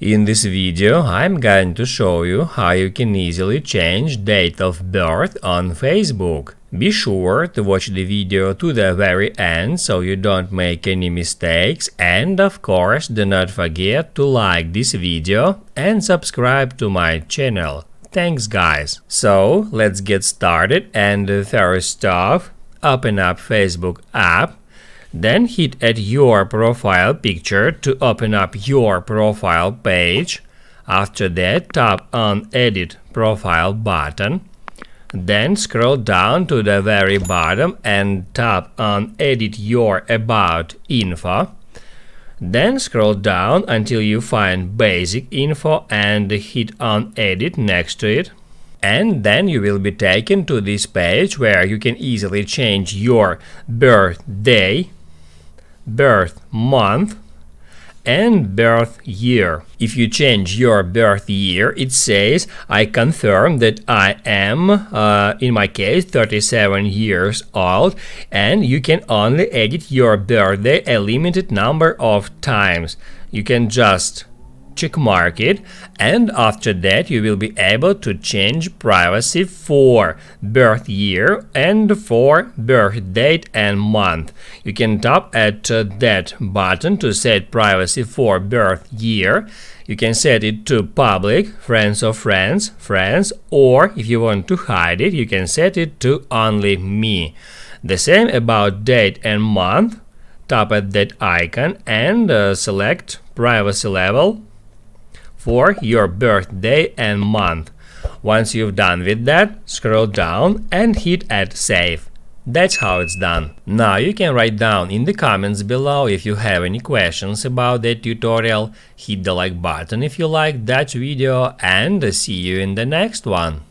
In this video I'm going to show you how you can easily change date of birth on Facebook. Be sure to watch the video to the very end so you don't make any mistakes and of course do not forget to like this video and subscribe to my channel. Thanks guys! So let's get started and first off open up Facebook app then hit add your profile picture to open up your profile page. After that, tap on Edit Profile button. Then scroll down to the very bottom and tap on Edit Your About info. Then scroll down until you find Basic Info and hit on Edit next to it. And then you will be taken to this page where you can easily change your birthday birth month and birth year. If you change your birth year, it says I confirm that I am, uh, in my case, 37 years old, and you can only edit your birthday a limited number of times. You can just check mark it and after that you will be able to change privacy for birth year and for birth date and month. You can tap at uh, that button to set privacy for birth year. You can set it to public, friends of friends, friends, or if you want to hide it, you can set it to only me. The same about date and month. Tap at that icon and uh, select privacy level for your birthday and month. Once you've done with that, scroll down and hit add save. That's how it's done. Now you can write down in the comments below if you have any questions about that tutorial, hit the like button if you like that video and see you in the next one.